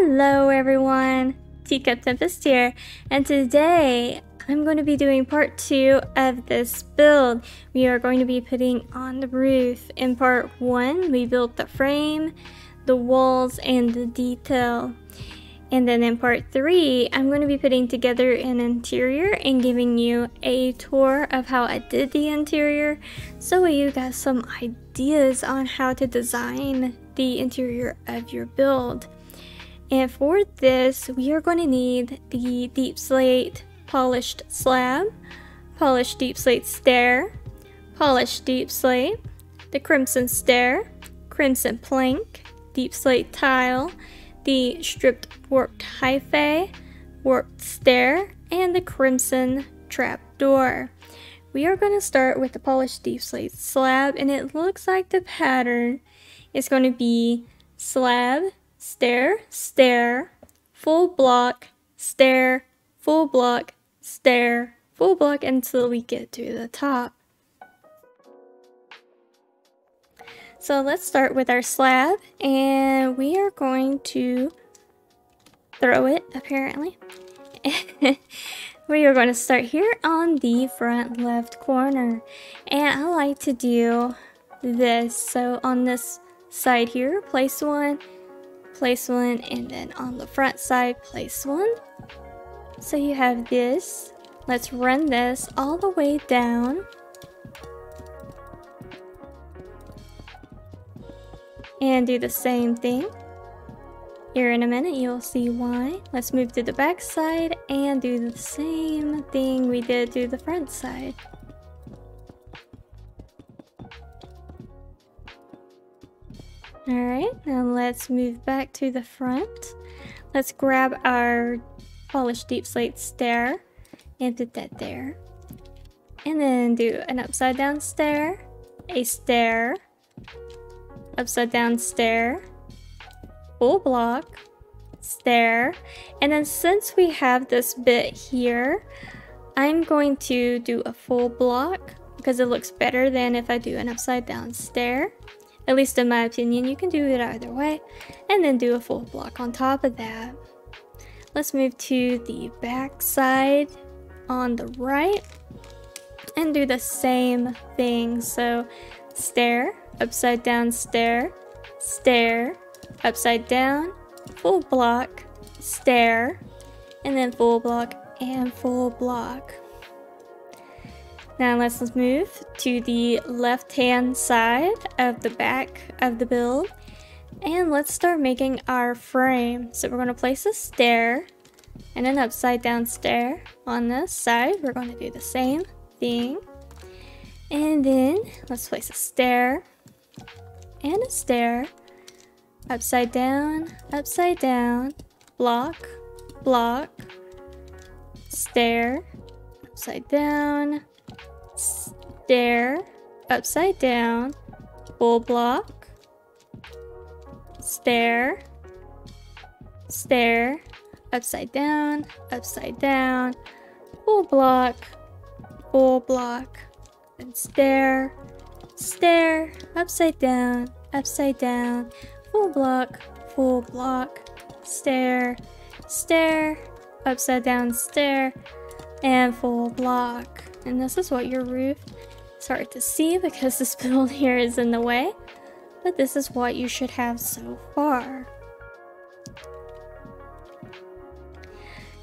Hello everyone, Teacup Tempest here, and today I'm going to be doing part two of this build. We are going to be putting on the roof. In part one, we built the frame, the walls, and the detail. And then in part three, I'm going to be putting together an interior and giving you a tour of how I did the interior so you got some ideas on how to design the interior of your build. And for this, we are going to need the deep slate polished slab, polished deep slate stair, polished deep slate, the crimson stair, crimson plank, deep slate tile, the stripped warped hyphae, warped stair, and the crimson trap door. We are going to start with the polished deep slate slab, and it looks like the pattern is going to be slab, stair, stair, full block, stair, full block, stair, full block until we get to the top. So let's start with our slab and we are going to throw it apparently. we are going to start here on the front left corner and I like to do this so on this side here place one place one, and then on the front side, place one. So you have this. Let's run this all the way down. And do the same thing. Here in a minute, you'll see why. Let's move to the back side and do the same thing we did to the front side. Alright, now let's move back to the front. Let's grab our polished deep slate stair and put that there. And then do an upside down stair, a stair, upside down stair, full block, stair. And then since we have this bit here, I'm going to do a full block because it looks better than if I do an upside down stair. At least in my opinion, you can do it either way. And then do a full block on top of that. Let's move to the back side on the right. And do the same thing. So stair, upside down stair, stair, upside down, full block, stair, and then full block and full block. Now let's move to the left hand side of the back of the build and let's start making our frame. So we're going to place a stair and an upside down stair on this side. We're going to do the same thing. And then let's place a stair and a stair, upside down, upside down, block, block, stair, upside down, stair, upside down, full block, stair, stair, upside down, upside down, full block, full block, and stair, stair, upside down, upside down, full block, full block, stair, stair, upside down stair, and full block. And this is what your roof it's hard to see because this build here is in the way, but this is what you should have so far.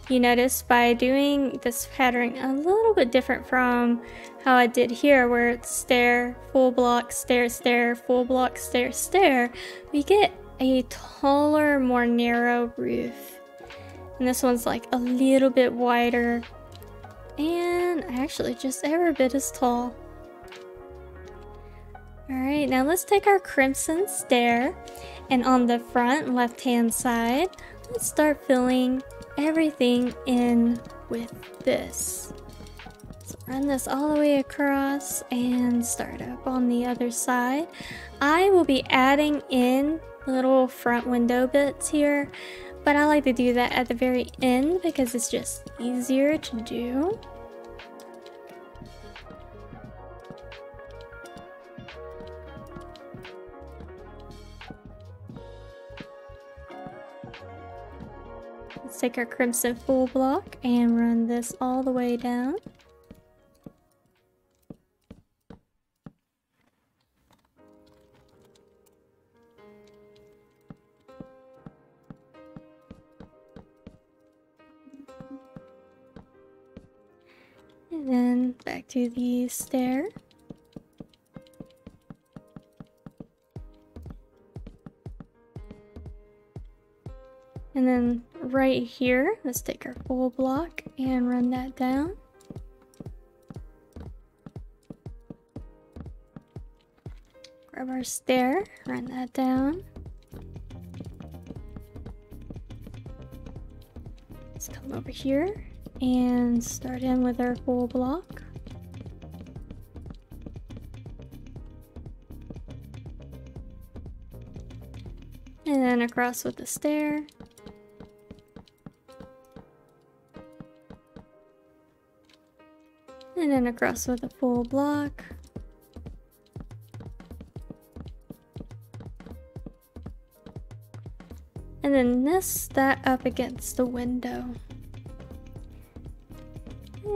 You notice by doing this patterning a little bit different from how I did here where it's stair, full block, stair, stair, full block, stair, stair, we get a taller, more narrow roof. And this one's like a little bit wider and actually just every bit as tall. Alright, now let's take our crimson stair and on the front left hand side, let's start filling everything in with this. So run this all the way across and start up on the other side. I will be adding in little front window bits here, but I like to do that at the very end because it's just easier to do. Let's take our crimson full block and run this all the way down. And then back to the stair. And then right here, let's take our full block and run that down. Grab our stair, run that down. Let's come over here and start in with our full block. And then across with the stair. And then across with a full block. And then nest that up against the window.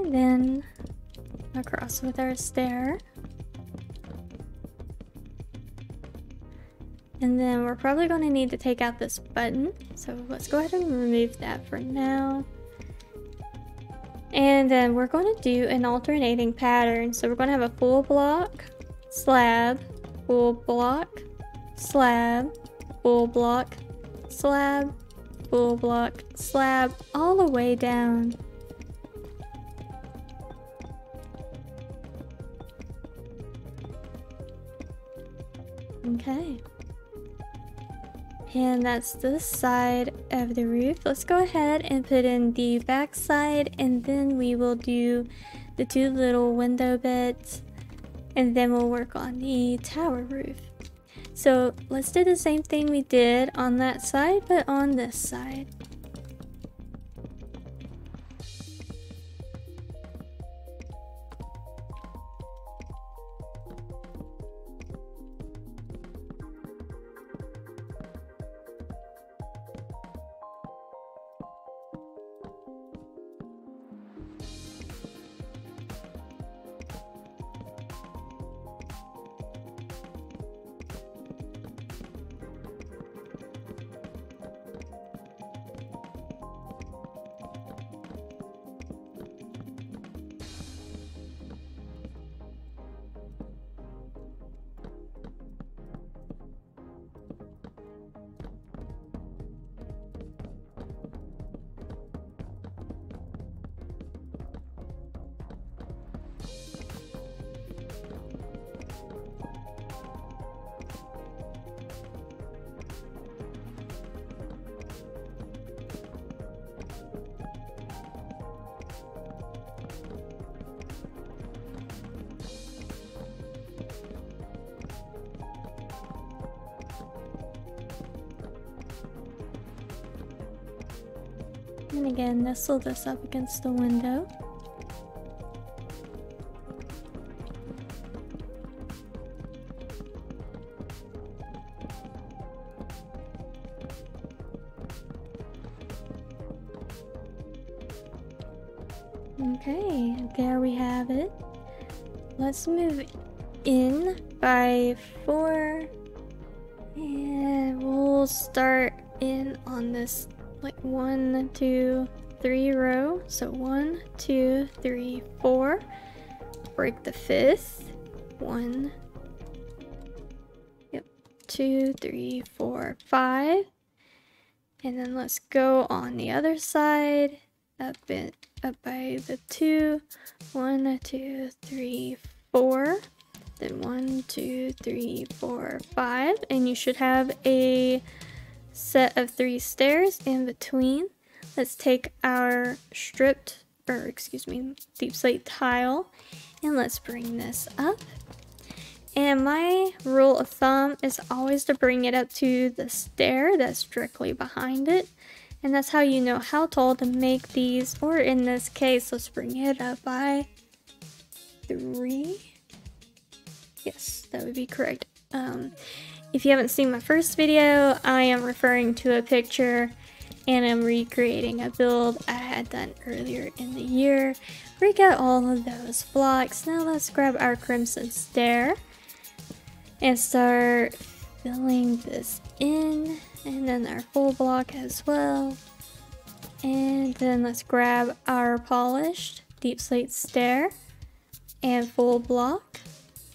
Then across with our stair. And then we're probably going to need to take out this button. So let's go ahead and remove that for now. And then we're going to do an alternating pattern. So we're going to have a full block, slab, full block, slab, full block, slab, full block, slab, all the way down. Okay. And that's this side of the roof. Let's go ahead and put in the back side and then we will do the two little window bits and then we'll work on the tower roof. So let's do the same thing we did on that side but on this side. And again, nestle this up against the window. Okay, there we have it. Let's move in by four. And we'll start in on this like one, two, three row. So one, two, three, four. Break the fifth. One. Yep. Two, three, four, five. And then let's go on the other side. Up it up by the two. One, two, three, four. Then one, two, three, four, five. And you should have a set of three stairs in between. Let's take our stripped, or excuse me, deep slate tile, and let's bring this up. And my rule of thumb is always to bring it up to the stair that's directly behind it. And that's how you know how tall to make these, or in this case, let's bring it up by three. Yes, that would be correct. Um, if you haven't seen my first video, I am referring to a picture and I'm recreating a build I had done earlier in the year. Break out all of those blocks. Now let's grab our crimson stair and start filling this in and then our full block as well. And then let's grab our polished deep slate stair and full block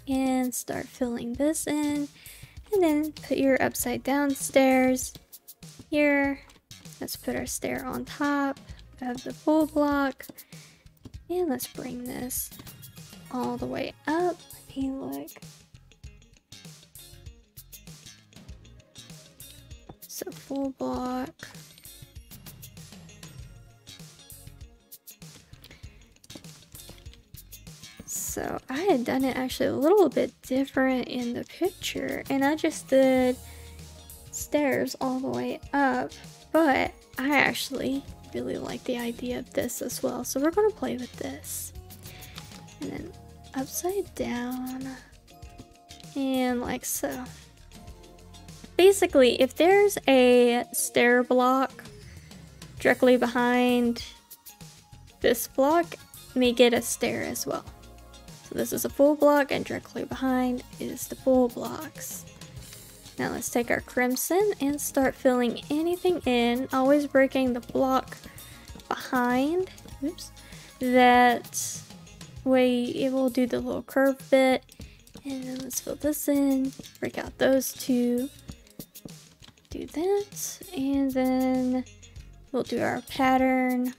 and start filling this in and then put your upside down stairs here. Let's put our stair on top of the full block. And let's bring this all the way up hey look so full block So I had done it actually a little bit different in the picture and I just did stairs all the way up, but I actually really like the idea of this as well. So we're gonna play with this. And then upside down and like so. Basically, if there's a stair block directly behind this block, make it a stair as well this is a full block and directly behind is the full blocks. Now let's take our crimson and start filling anything in, always breaking the block behind. Oops. That way it will do the little curve bit. And then let's fill this in, break out those two, do that, and then we'll do our pattern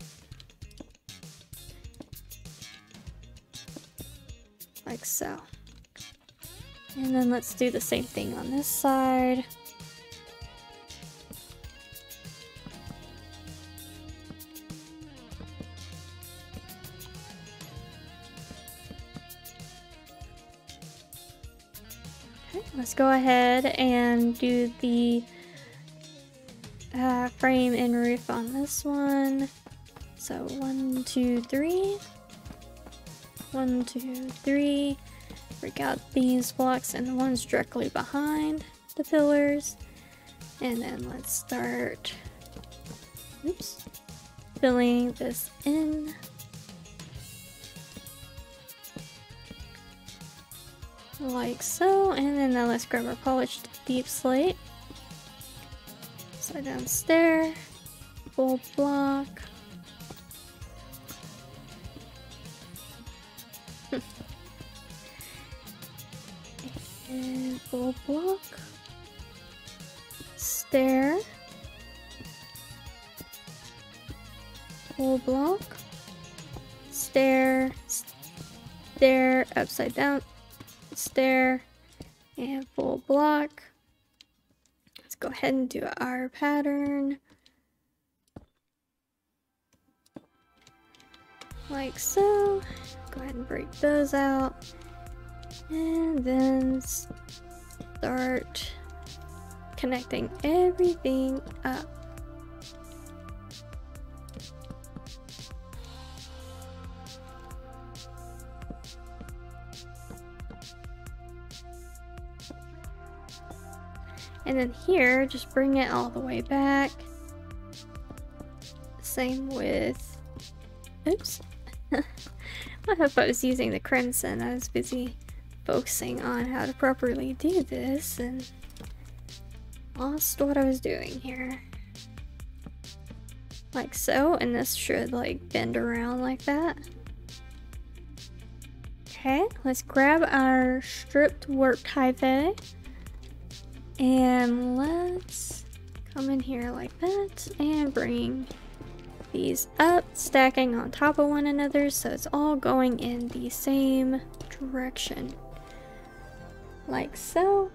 like so. And then let's do the same thing on this side. Let's go ahead and do the uh, frame and roof on this one. So one, two, three. One, two, three. Break out these blocks and the ones directly behind the pillars. And then let's start, oops, filling this in. Like so, and then now let's grab our polished deep slate. Slide down stair, full block, and full block, stair, full block, stair, stair, upside down, stair, and full block. Let's go ahead and do our pattern. Like so. Go ahead and break those out. And then start connecting everything up. And then here, just bring it all the way back. Same with, oops. I hope I was using the crimson. I was busy focusing on how to properly do this and lost what I was doing here. Like so, and this should like bend around like that. Okay, let's grab our stripped warped hyphae and let's come in here like that and bring these up, stacking on top of one another so it's all going in the same direction. Like so.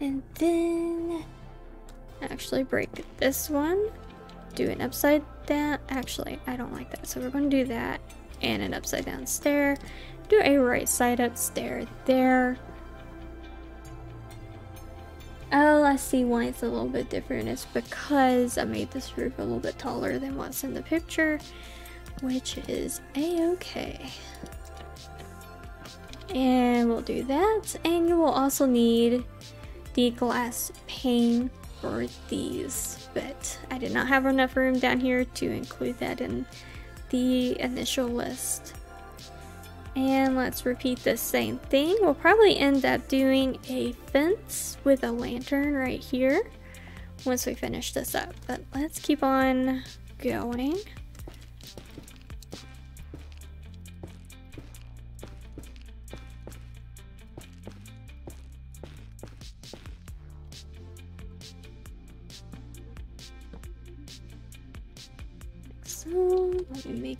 And then actually break this one. Do an upside down. Actually, I don't like that. So we're going to do that and an upside down stair. Do a right side up stair there. Oh, I see why it's a little bit different. It's because I made this roof a little bit taller than what's in the picture, which is a-okay. And we'll do that. And you will also need the glass pane for these, but I did not have enough room down here to include that in the initial list. And let's repeat the same thing. We'll probably end up doing a fence with a lantern right here once we finish this up. But let's keep on going.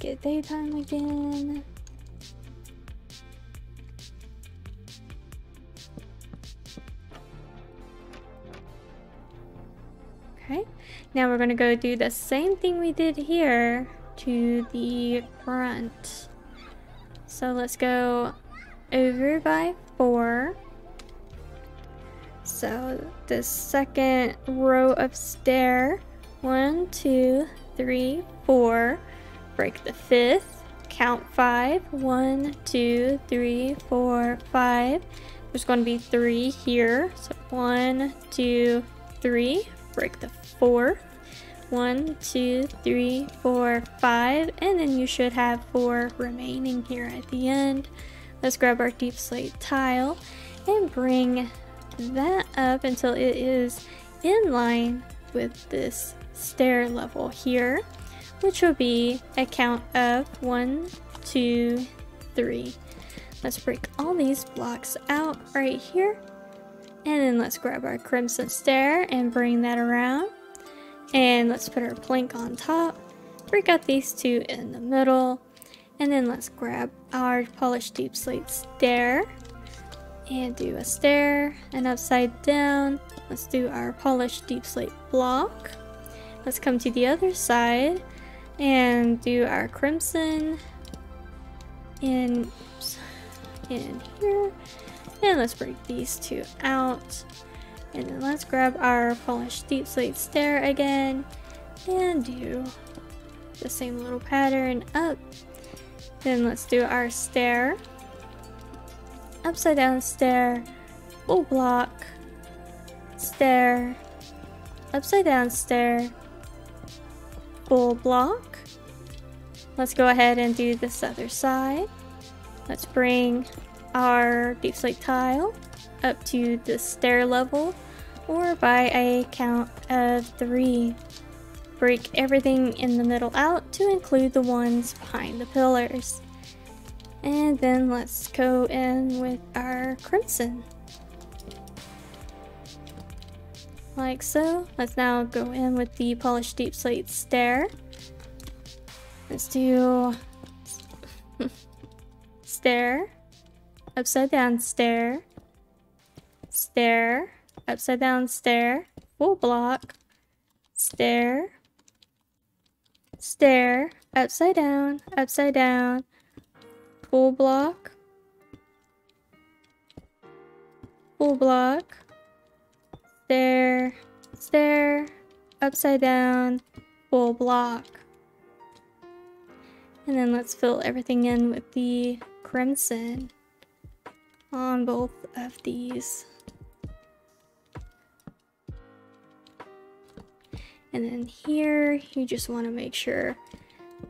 It daytime again. Okay, now we're gonna go do the same thing we did here to the front. So let's go over by four. So the second row of stair, one, two, three, four. Break the fifth, count five, one, two, three, four, five. There's going to be three here. So one, two, three. Break the fourth. One, two, three, four, five. And then you should have four remaining here at the end. Let's grab our deep slate tile and bring that up until it is in line with this stair level here, which will be a count of one, two, three. Let's break all these blocks out right here. And then let's grab our crimson stair and bring that around. And let's put our plank on top. Break out these two in the middle. And then let's grab our polished deep slate stair and do a stair and upside down. Let's do our polished deep slate block. Let's come to the other side and do our crimson in, in here. And let's break these two out. And then let's grab our polished deep slate stair again and do the same little pattern up. Then let's do our stair. Upside down stair, full block, stair, upside down stair, full block. Let's go ahead and do this other side. Let's bring our deep slate tile up to the stair level or by a count of three. Break everything in the middle out to include the ones behind the pillars. And then let's go in with our crimson. Like so. Let's now go in with the polished deep slate stair. Let's do stair, upside down stair, stair, upside down stair, full block, stair, stair, upside down, upside down, full block, full block, stair, stair, upside down, full block. And then let's fill everything in with the crimson on both of these. And then here, you just want to make sure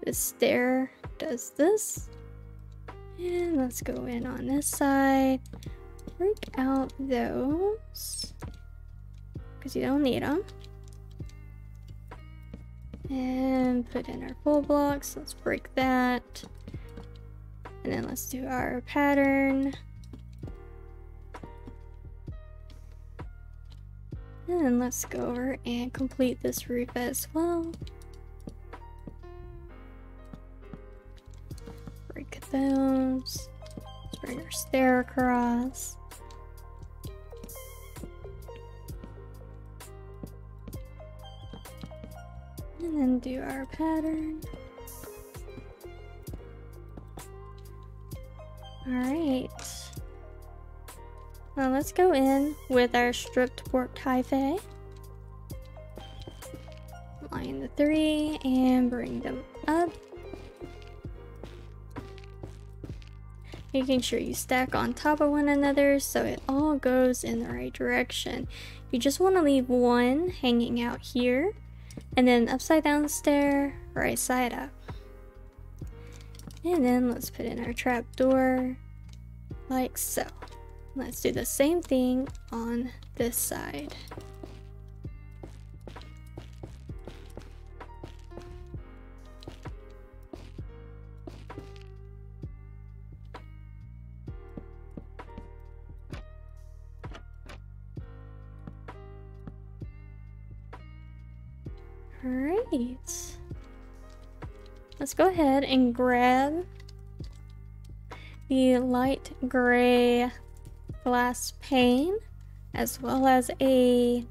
the stair does this. And let's go in on this side. Break out those. Because you don't need them. And put in our full blocks. Let's break that. And then let's do our pattern. And let's go over and complete this roof as well. Break those. Let's bring our stair across. And then do our pattern. Alright. Now let's go in with our stripped warped hyphae Line the three and bring them up. making sure you stack on top of one another so it all goes in the right direction. You just want to leave one hanging out here and then upside down stair, right side up. And then let's put in our trap door like so. Let's do the same thing on this side. Let's go ahead and grab the light gray glass pane as well as a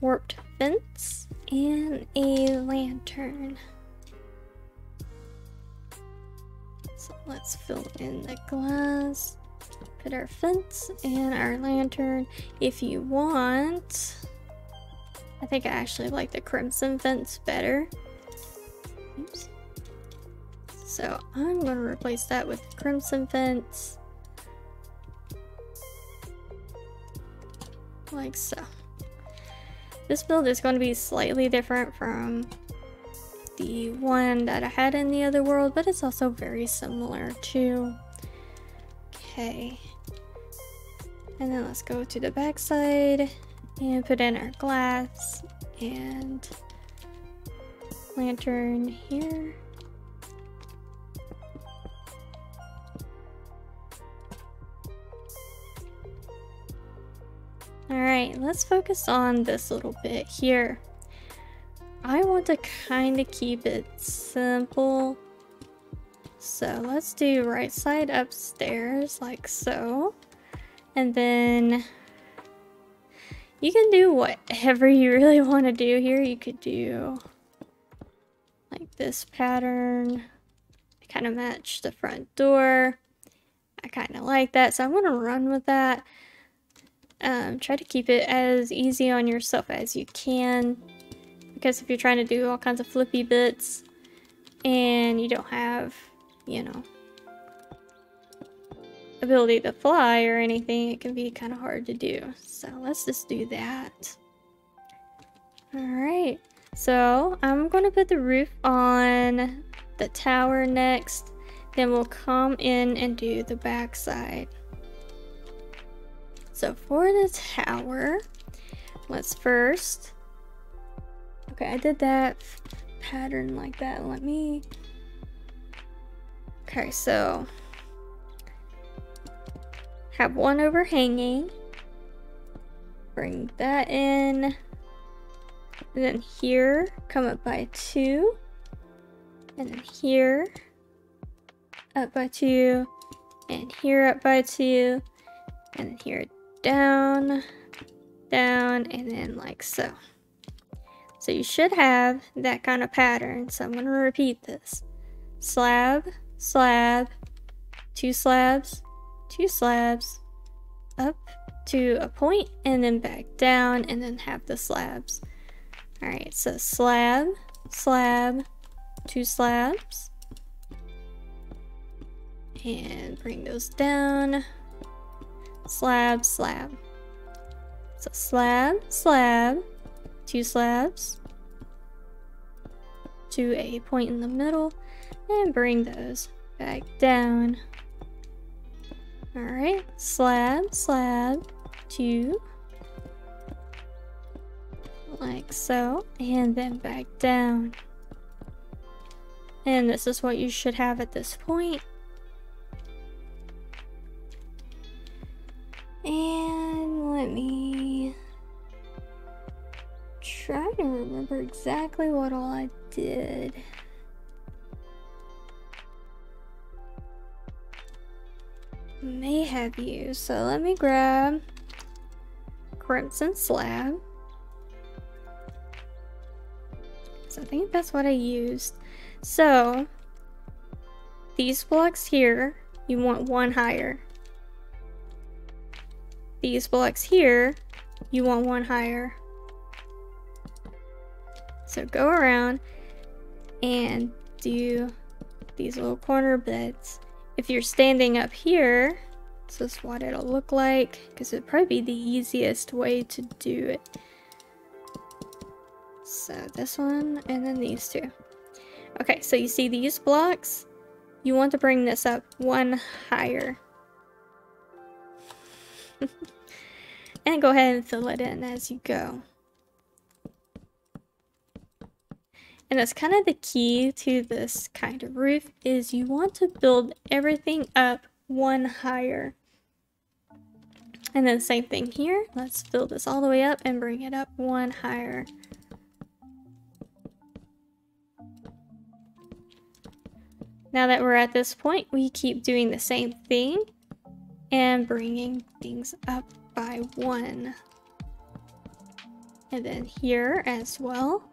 warped fence and a lantern. So let's fill in the glass, put our fence and our lantern. If you want, I think I actually like the crimson fence better. Oops. So I'm going to replace that with crimson fence. Like so. This build is going to be slightly different from the one that I had in the other world, but it's also very similar too. Okay. And then let's go to the back side and put in our glass and lantern here. Alright, let's focus on this little bit here. I want to kind of keep it simple. So let's do right side upstairs like so. And then you can do whatever you really want to do here. You could do like this pattern. Kind of match the front door. I kind of like that, so I'm going to run with that. Um, try to keep it as easy on yourself as you can. Because if you're trying to do all kinds of flippy bits and you don't have, you know, ability to fly or anything, it can be kind of hard to do. So let's just do that. Alright, so I'm going to put the roof on the tower next. Then we'll come in and do the back side. So for the tower, let's first... Okay, I did that pattern like that. Let me... Okay, so have one overhanging. Bring that in. And then here, come up by two. And then here, up by two. And here up by two. And then here down, down, and then like so. So you should have that kind of pattern. So I'm going to repeat this. Slab, slab, two slabs, two slabs up to a point and then back down and then have the slabs. Alright, so slab, slab, two slabs. And bring those down. Slab, slab. So slab, slab, two slabs to a point in the middle and bring those back down. Alright, slab, slab, two. Like so, and then back down. And this is what you should have at this point. And let me try to remember exactly what all I did. May have used. So let me grab Crimson Slab. So I think that's what I used. So these blocks here, you want one higher. These blocks here, you want one higher. So go around and do these little corner bits if you're standing up here, this is what it'll look like because it'd probably be the easiest way to do it. So this one and then these two. Okay, so you see these blocks? You want to bring this up one higher. and go ahead and fill it in as you go. And that's kind of the key to this kind of roof is you want to build everything up one higher. And then same thing here. Let's fill this all the way up and bring it up one higher. Now that we're at this point, we keep doing the same thing and bringing things up by one. And then here as well.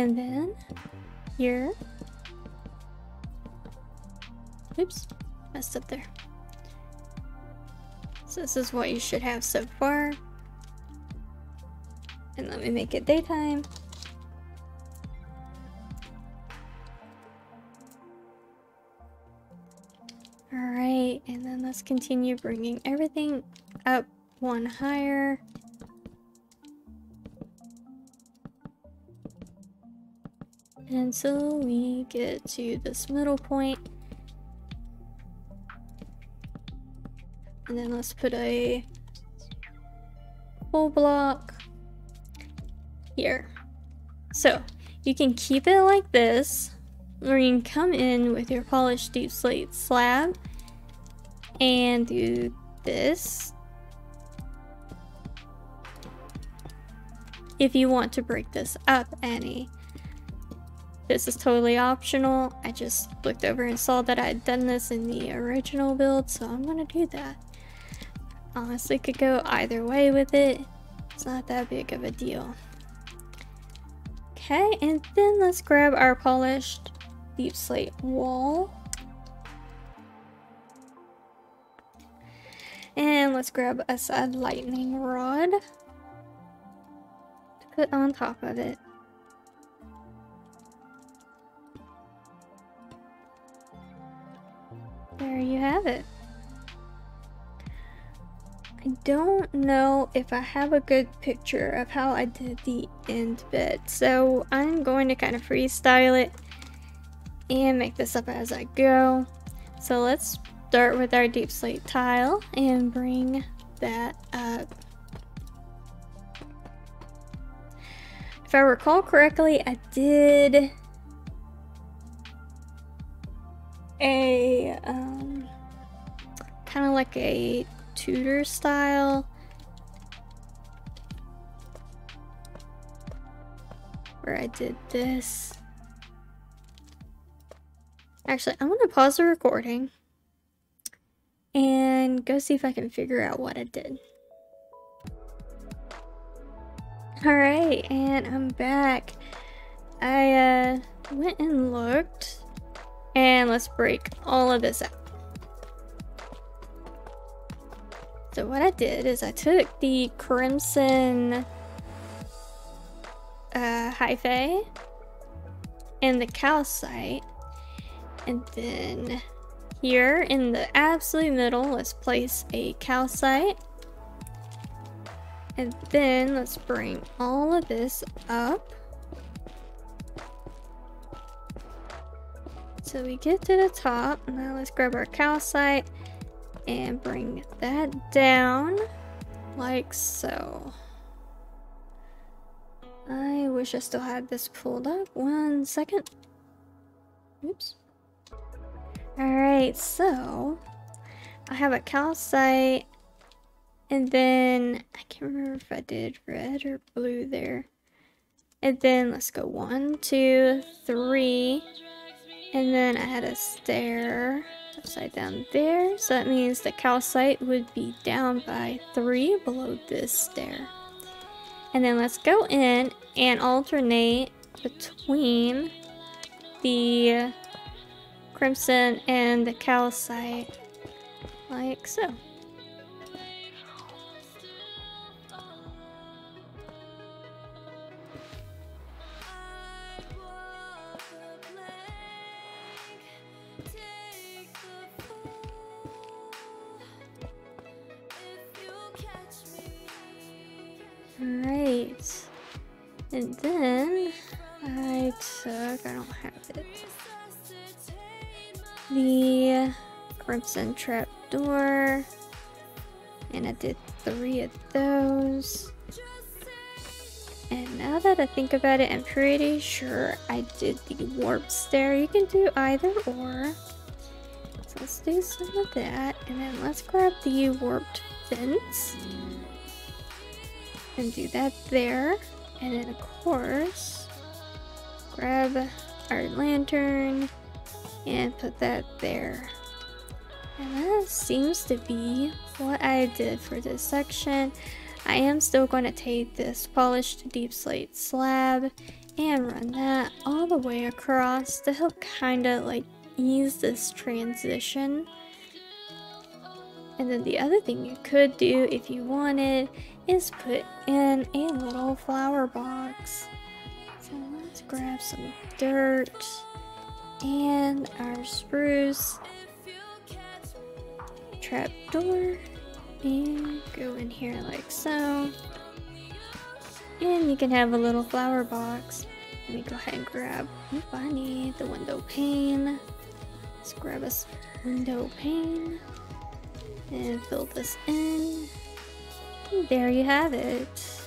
And then here. Oops, messed up there. So this is what you should have so far. And let me make it daytime. Alright, and then let's continue bringing everything up one higher. Until we get to this middle point. And then let's put a full block here. So you can keep it like this, or you can come in with your polished deep slate slab and do this. If you want to break this up any. This is totally optional. I just looked over and saw that I had done this in the original build, so I'm gonna do that. Honestly, could go either way with it. It's not that big of a deal. Okay, and then let's grab our polished deep slate wall. And let's grab us a lightning rod to put on top of it. There you have it. I don't know if I have a good picture of how I did the end bit, so I'm going to kind of freestyle it and make this up as I go. So let's start with our deep slate tile and bring that up. If I recall correctly, I did a um, kind of like a Tudor style. Where I did this. Actually, I'm going to pause the recording and go see if I can figure out what I did. Alright, and I'm back. I uh, went and looked, and let's break all of this out. So what I did is I took the Crimson uh, Hyphae and the calcite and then here in the absolute middle let's place a calcite. And then let's bring all of this up. So we get to the top. Now let's grab our calcite and bring that down like so. I wish I still had this pulled up. One second. Oops. Alright, so I have a calcite and then I can't remember if I did red or blue there. And then let's go one, two, three. And then I had a stair upside down there. So that means the calcite would be down by three below this stair. And then let's go in and alternate between the crimson and the calcite like so. Right. And then I took, I don't have it, the Crimson Trapdoor, and I did three of those. And now that I think about it, I'm pretty sure I did the warp stair. You can do either or. So let's do some of that, and then let's grab the warped fence do that there. And then of course, grab our lantern and put that there. And that seems to be what I did for this section. I am still going to take this polished deepslate slab and run that all the way across to help kind of like ease this transition. And then the other thing you could do if you wanted is put in a little flower box. So let's grab some dirt and our spruce trapdoor and go in here like so. And you can have a little flower box. Let me go ahead and grab, I need the window pane. Let's grab a window pane and fill this in. And there you have it.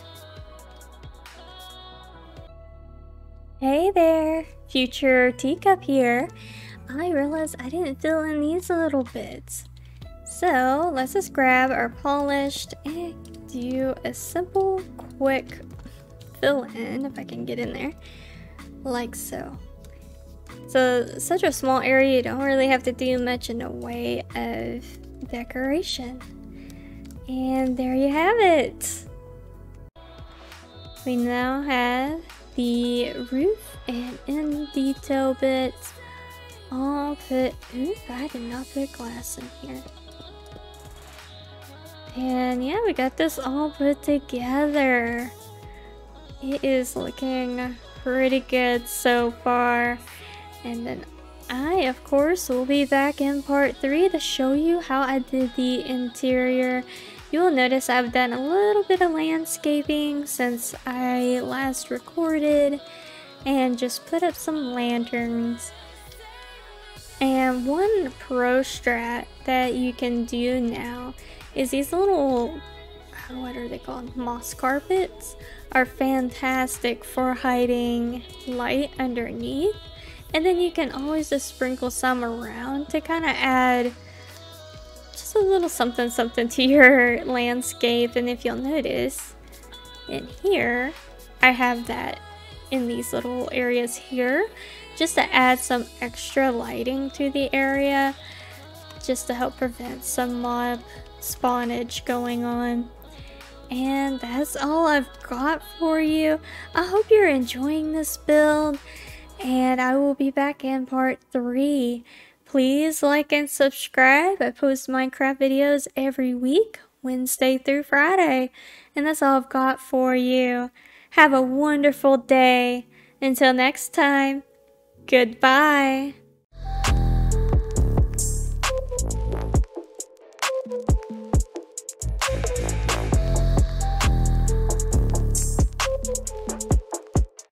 Hey there, future teacup here. I realized I didn't fill in these little bits. So let's just grab our polished and do a simple, quick fill in, if I can get in there, like so. So such a small area, you don't really have to do much in the way of decoration. And there you have it. We now have the roof and in detail bits all put, ooh, I did not put glass in here. And yeah, we got this all put together. It is looking pretty good so far. And then I, of course, will be back in part 3 to show you how I did the interior. You will notice I've done a little bit of landscaping since I last recorded and just put up some lanterns. And one pro strat that you can do now is these little, uh, what are they called, moss carpets are fantastic for hiding light underneath. And then you can always just sprinkle some around to kind of add just a little something something to your landscape. And if you'll notice, in here, I have that in these little areas here just to add some extra lighting to the area just to help prevent some mob spawnage going on. And that's all I've got for you. I hope you're enjoying this build and I will be back in part 3. Please like and subscribe. I post Minecraft videos every week, Wednesday through Friday. And that's all I've got for you. Have a wonderful day. Until next time, goodbye.